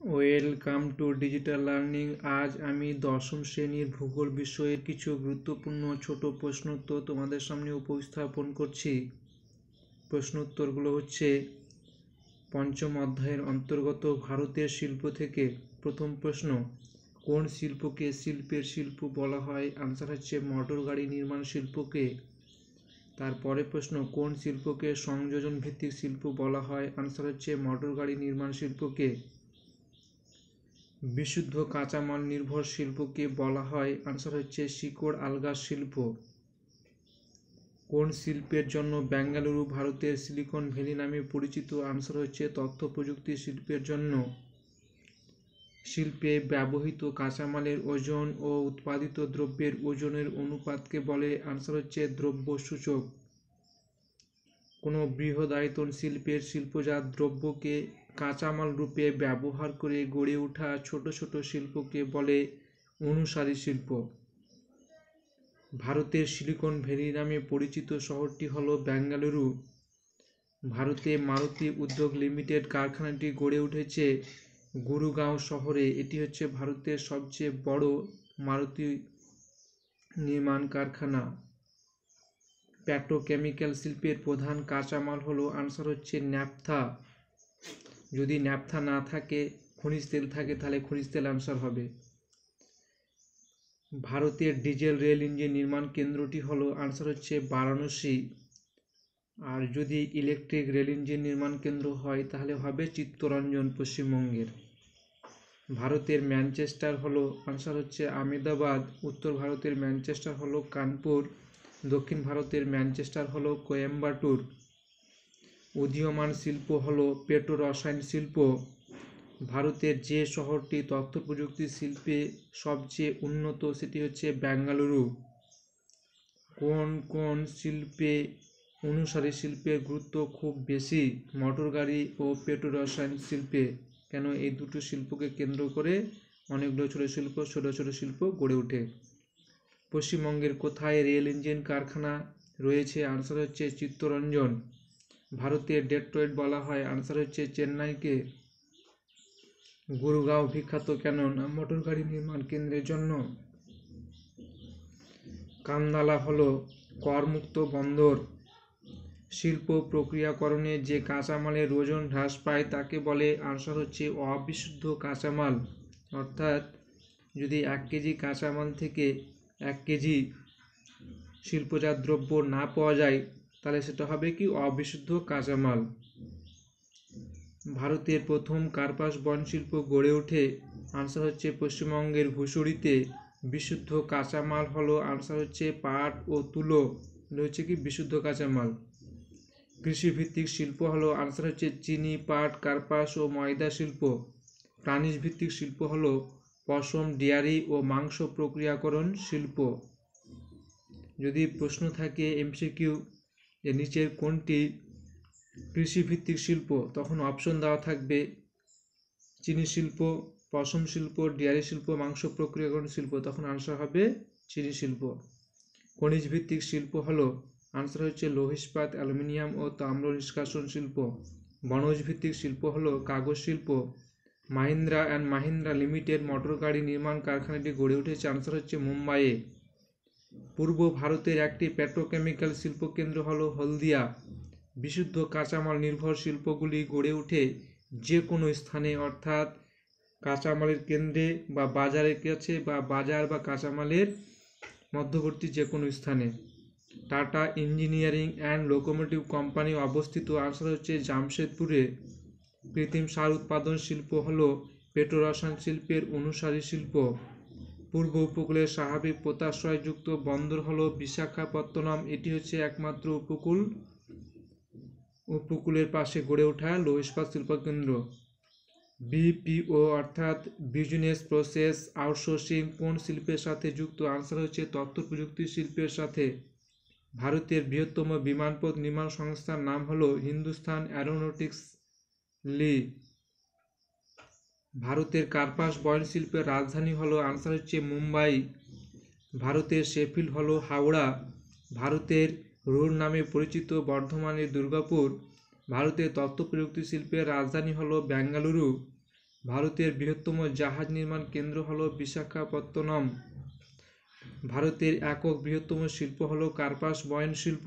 Welcome to digital learning. আজ আমি দশম শ্রেণির ভূগোল বিষয়ের কিছু গুরুত্বপূর্ণ ছোট প্রশ্নোত্তর তোমাদের সামনে উপস্থাপন করছি। প্রশ্নোত্তরগুলো হচ্ছে, পঞ্চম অধ্যায়ের অন্তর্গত ভারতের শিল্প থেকে প্রথম প্রশ্ন, কোন শিল্পকে শিল্পের শিল্প বলা হয়? আনসার হচ্ছে, মোটর গাড়ি নির্মাণ শিল্পকে। তারপরে প্রশ্ন, কোন শিল্পকে সংযোজন ভিত্তিক শিল্প বলা হয়? আনসার হচ্ছে, মোটর গাড়ি নির্মাণ শিল্পকে। বিশুদ্ধ কাঁচামাল নির্ভর শিল্পকে বলা হয়। আনসার হচ্ছে শিকড় আলগা শিল্প। কোন শিল্পের জন্য বেঙ্গালুরু ভারতের সিলিকন ভ্যালি নামে পরিচিত? আনসার হচ্ছে তথ্য প্রযুক্তি শিল্পের জন্য। শিল্পে ব্যবহৃত কাঁচামালের ওজন ও উৎপাদিত দ্রব্যের ওজনের অনুপাতকে বলে আনসার হচ্ছে দ্রব্য সূচক। কোনো বৃহদায়তন শিল্পের শিল্পজাত দ্রব্যকে কাঁচামাল রূপে ব্যবহার করে গড়ে ওঠা ছোট ছোট শিল্পকে বলে অনুসারী শিল্প। ভারতের সিলিকন ভ্যালি নামে পরিচিত শহরটি হল বেঙ্গালুরু ভারতে মারুতি উদ্যোগ লিমিটেড কারখানাটি গড়ে উঠেছে গুরুগাঁও শহরে। এটি হচ্ছে ভারতের সবচেয়ে বড় মারুতি নির্মাণ কারখানা। পেট্রোকেমিক্যাল শিল্পের প্রধান কাঁচামাল হলো আনসার হচ্ছে ন্যাপথা। যদি ন্যাপথা না থাকে, খনিজ তেল থাকে, তাহলে খনিজ তেল আনসার হবে। ভারতের ডিজেল রেল ইঞ্জিন নির্মাণ কেন্দ্রটি হলো আনসার হচ্ছে বারাণসী। আর যদি ইলেকট্রিক রেল ইঞ্জিন নির্মাণ কেন্দ্র হয়, তাহলে হবে চিত্তরঞ্জন পশ্চিমবঙ্গের। ভারতের ম্যানচেস্টার হলো আনসার হচ্ছে আমেদাবাদ উত্তর ভারতের ম্যানচেস্টার হলো কানপুর। দক্ষিণ ভারতের ম্যানচেস্টার হলো কোয়েম্বাটুর। উদীয়মান শিল্প হল পেট্রো রসায়ন শিল্প। ভারতের যে শহরটি তথ্য প্রযুক্তি শিল্পে সবচেয়ে উন্নত সেটি হচ্ছে বেঙ্গালুরু। কোন কোন শিল্পে অনুসারী শিল্পের গুরুত্ব খুব বেশি? মোটর গাড়ি ও পেট্রো রসায়ন শিল্পে। কেন এই দুটো শিল্পকে কেন্দ্র করে? অনেকগুলো ছোটো শিল্প, ছোটো ছোটো শিল্প গড়ে ওঠে। পশ্চিমবঙ্গের কোথায় রেল ইঞ্জিন কারখানা রয়েছে? আনসার হচ্ছে চিত্তরঞ্জন। ভারতের ডেট্রয়েট বলা হয়। আনসার হচ্ছে চেন্নাইকে গুরুগাঁও বিখ্যাত কেন? না মোটর গাড়ি নির্মাণ কেন্দ্রের জন্য কান্দালা হলো করমুক্ত বন্দর। শিল্প প্রক্রিয়াকরণে যে কাঁচামালের ওজন হ্রাস পায় তাকে বলে আনসার হচ্ছে অবিশুদ্ধ কাঁচামাল। অর্থাৎ যদি এক কেজি কাঁচামাল থেকে এক কেজি শিল্পজাত দ্রব্য না পাওয়া যায় তাহলে সেটা হবে কি? অবিশুদ্ধ কাঁচামাল। ভারতের প্রথম কার্পাস বন শিল্প গড়ে ওঠে। আনসার হচ্ছে পশ্চিমবঙ্গের ভুসুড়িতে। বিশুদ্ধ কাঁচামাল হলো আনসার হচ্ছে পাট ও তুলো। হচ্ছে কি? বিশুদ্ধ কাঁচামাল। কৃষিভিত্তিক শিল্প হলো আনসার হচ্ছে চিনি, পাট, কার্পাস ও ময়দা শিল্প। প্রাণীজ ভিত্তিক শিল্প হলো পশম, ডেয়ারি ও মাংস প্রক্রিয়াকরণ শিল্প। যদি প্রশ্ন থাকে এমসিকিউ যে নিচের কোনটি কৃষিভিত্তিক শিল্প, তখন অপশন দেওয়া থাকবে চিনি শিল্প, পশম শিল্প, ডেয়ারি শিল্প, মাংস প্রক্রিয়াকরণ শিল্প, তখন আনসার হবে চিনি শিল্প। খনিজ ভিত্তিক শিল্প হলো আনসার হচ্ছে লৌহ অ্যালুমিনিয়াম ও তাম্র নিষ্কাশন শিল্প। বনজ ভিত্তিক শিল্প হলো কাগজ শিল্প। Mahindra and Mahindra limited motor গাড়ি নির্মাণ কারখানাটি গড়ে উঠেছে আনসার হচ্ছে মুম্বাইয়ে। পূর্ব ভারতের একটি পেট্রোকেমিক্যাল শিল্পকেন্দ্র হলো হলদিয়া। বিশুদ্ধ কাঁচামাল নির্ভর শিল্পগুলি গড়ে ওঠে যে কোনো স্থানে, অর্থাৎ কাঁচামালের কেন্দ্রে বা বাজারের কাছে বা বাজার বা কাঁচামালের মধ্যবর্তী যে কোনো স্থানে। Tata engineering and locomotive company অবস্থিত আনসার হচ্ছে জামশেদপুরে। কৃত্রিম সার উৎপাদন শিল্প হলো পেট্রোরসায়ন শিল্পের অনুসারী শিল্প। পূর্ব উপকূলের স্বাভাবিক পোতাশ্রয়যুক্ত বন্দর হলো বিশাখাপত্তনম। এটি হচ্ছে একমাত্র উপকূল উপকূলের পাশে গড়ে ওঠা লৌহ ইস্পাত শিল্পকেন্দ্র। বিপিও অর্থাৎ বিজনেস প্রসেস আউটসোর্সিং কোন শিল্পের সাথে যুক্ত? আনসার হচ্ছে তথ্য প্রযুক্তি শিল্পের সাথে। ভারতের বৃহত্তম বিমানপথ নির্মাণ সংস্থার নাম হলো হিন্দুস্তান অ্যারোনটিক্স লি। ভারতের কার্পাস বয়ন শিল্পের রাজধানী হলো আনসার হচ্ছে মুম্বাই, ভারতের শেফিল্ড হলো হাওড়া, ভারতের রুর নামে পরিচিত বর্ধমানের দুর্গাপুর, ভারতের তথ্য প্রযুক্তি শিল্পের রাজধানী হলো বেঙ্গালুরু, ভারতের বৃহত্তম জাহাজ নির্মাণ কেন্দ্র হলো বিশাখাপত্তনম, ভারতের একক বৃহত্তম শিল্প হলো কার্পাস বয়ন শিল্প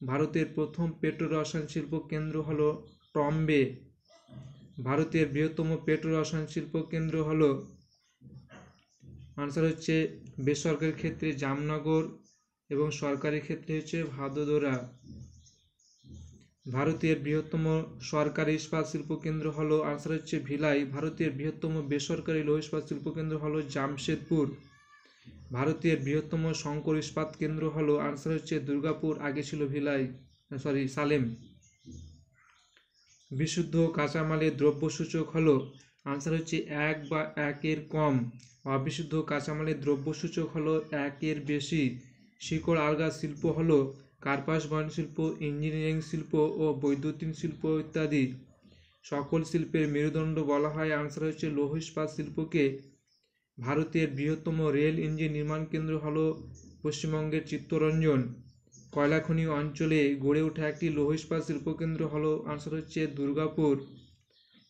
ভারতের প্রথম পেট্রো রসায়ন শিল্প কেন্দ্র হলো টম্বে। ভারতের বৃহত্তম পেট্রো রসায়ন শিল্প কেন্দ্র হল, আনসার হচ্ছে বেসরকারি ক্ষেত্রে জামনগর এবং সরকারি ক্ষেত্রে হচ্ছে ভাদোদরা। ভারতের বৃহত্তম সরকারি ইস্পাত শিল্প কেন্দ্র হলো, আনসার হচ্ছে ভিলাই। ভারতের বৃহত্তম বেসরকারি লৌহ ইস্পাত শিল্প কেন্দ্র হলো জামশেদপুর। ভারতের বৃহত্তম শঙ্কর ইস্পাত কেন্দ্র হলো, আনসার হচ্ছে দুর্গাপুর, আগে ছিল ভিলাই সরি সালেম। বিশুদ্ধ কাঁচামালের দ্রব্যসূচক হলো আনসার হচ্ছে এক বা একের কম। অবিশুদ্ধ কাঁচামালের দ্রব্যসূচক হলো একের বেশি। শিকড়, আলগা শিল্প হলো কার্পাস বয়ন শিল্প, ইঞ্জিনিয়ারিং শিল্প ও বৈদ্যুতিন শিল্প ইত্যাদি। সকল শিল্পের মেরুদণ্ড বলা হয় আনসার হচ্ছে লৌহ ইস্পাত শিল্পকে। ভারতের বৃহত্তম রেল ইঞ্জিন নির্মাণ কেন্দ্র হলো পশ্চিমবঙ্গের চিত্তরঞ্জন। কয়লাখনি অঞ্চলে গড়ে ওঠা একটি লৌহ ইস্পাত শিল্পকেন্দ্র হলো আনসার হচ্ছে দুর্গাপুর।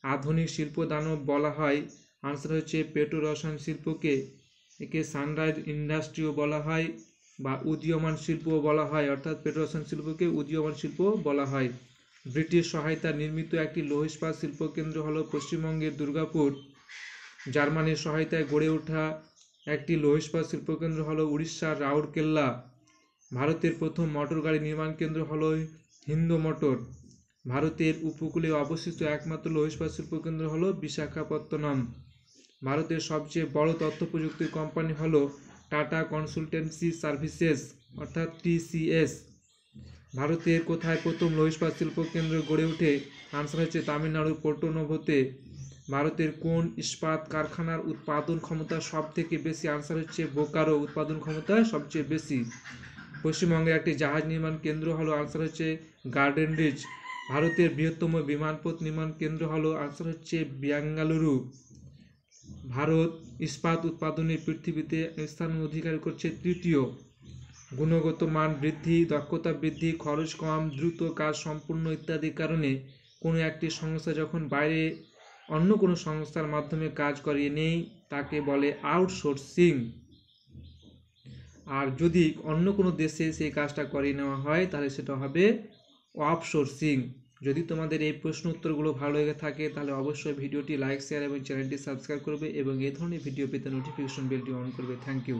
আধুনিক শিল্প দানব বলা হয় আনসার হচ্ছে পেট্রো রসায়ন শিল্পকে। একে সানরাইজ ইন্ডাস্ট্রিও বলা হয়, বা উদীয়মান শিল্পও বলা হয়, অর্থাৎ পেট্রো রসায়ন শিল্পকে উদীয়মান শিল্প বলা হয়। ব্রিটিশ সহায়তা নির্মিত একটি লৌহ ইস্পাত শিল্পকেন্দ্র হলো পশ্চিমবঙ্গের দুর্গাপুর। জার্মানির সহায়তায় গড়ে ওঠা একটি লৌহ ইস্পাত শিল্পকেন্দ্র হলো উড়িষ্যার রাউরকেল্লা। ভারতের প্রথম মোটর গাড়ি নির্মাণ কেন্দ্র হল হিন্দু মোটর। ভারতের উপকূলে অবস্থিত একমাত্র লৌহ ইস্পাত শিল্পকেন্দ্র হল বিশাখাপত্তনম। ভারতের সবচেয়ে বড় তথ্য প্রযুক্তি কোম্পানি হল টাটা কনসালটেন্সি সার্ভিসেস, অর্থাৎ টিসিএস। ভারতের কোথায় প্রথম লৌহ ইস্পাত শিল্পকেন্দ্র গড়ে ওঠে আনসার হচ্ছে তামিলনাড়ুর পোর্টোনোভোতে। ভারতের কোন ইস্পাত কারখানার উৎপাদন ক্ষমতা সব থেকে বেশি? আনসার হচ্ছে বোকারো উৎপাদন ক্ষমতা সবচেয়ে বেশি। পশ্চিমবঙ্গের একটি জাহাজ নির্মাণ কেন্দ্র হলো আনসার হচ্ছে গার্ডেন রিচ ভারতের বৃহত্তম বিমানপথ নির্মাণ কেন্দ্র হলো আনসার হচ্ছে বেঙ্গালুরু। ভারত ইস্পাত উৎপাদনে পৃথিবীতে স্থান অধিকার করছে তৃতীয়। গুণগত মান বৃদ্ধি, দক্ষতা বৃদ্ধি, খরচ কম, দ্রুত কাজ সম্পূর্ণ ইত্যাদি কারণে কোনো একটি সংস্থা যখন বাইরে অন্য কোনো সংস্থার মাধ্যমে কাজ করিয়ে নেই, তাকে বলে আউটসোর্সিং। আর যদি অন্য কোনো দেশে সেই কাজটা করে নেওয়া হয়, তাহলে সেটা হবে অফসোর্সিং যদি তোমাদের এই প্রশ্ন উত্তরগুলো ভালো লেগে থাকে, তাহলে অবশ্যই ভিডিওটি লাইক শেয়ার এবং চ্যানেলটি সাবস্ক্রাইব করবে এবং এই ধরনের ভিডিও পেতে নোটিফিকেশন বেলটি অন করবে। Thank you